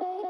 baby.